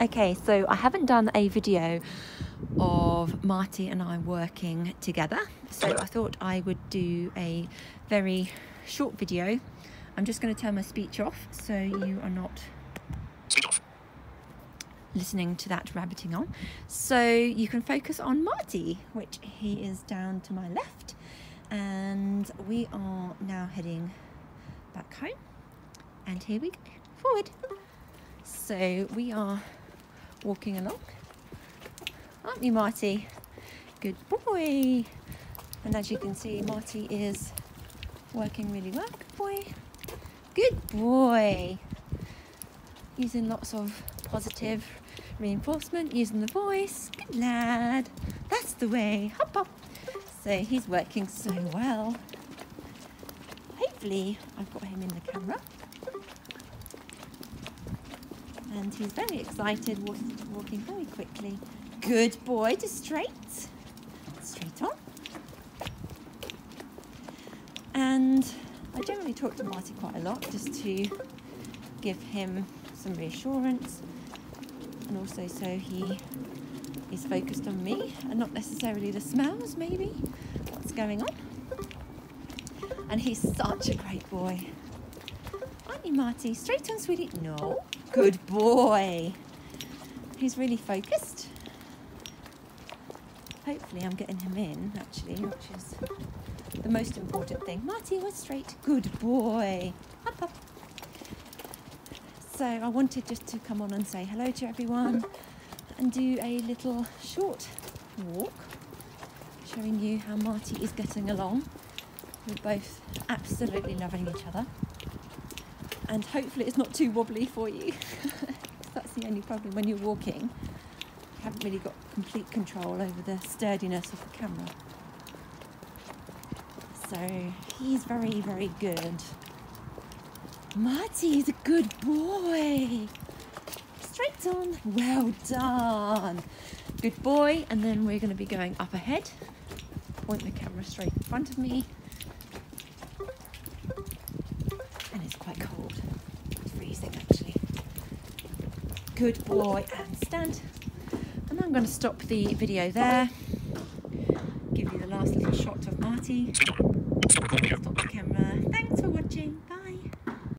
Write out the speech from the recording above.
Okay, so I haven't done a video of Marty and I working together, so I thought I would do a very short video. I'm just going to turn my speech off so you are not listening to that rabbiting on. So you can focus on Marty, which he is down to my left, and we are now heading back home. And here we go, forward. So we are walking along, aren't you, Marty? Good boy. And as you can see, Marty is working really well. Good boy. Good boy. Using lots of positive reinforcement, using the voice. Good lad. That's the way. Hop, hop. So he's working so well. Hopefully, I've got him in the camera. And he's very excited, walking, very quickly. Good boy, just straight. Straight on. And I generally talk to Marty quite a lot just to give him some reassurance and also so he is focused on me and not necessarily the smells, maybe, what's going on. And he's such a great boy. Aren't you, Marty? Straight on, sweetie. No. Good boy. He's really focused. Hopefully, I'm getting him in, actually, which is the most important thing. Marty, was straight. Good boy. Up, up. So, I wanted just to come on and say hello to everyone and do a little short walk showing you how Marty is getting along. We're both absolutely loving each other. And hopefully it's not too wobbly for you. That's the only problem when you're walking. You haven't really got complete control over the sturdiness of the camera. So he's very, very good. Marty is a good boy. Straight on. Well done. Good boy. And then we're going to be going up ahead. Point the camera straight in front of me. And it's quite cold. It's freezing actually. Good boy. And stand. And I'm going to stop the video there. Give you the last little shot of Marty. Stop the camera. Thanks for watching.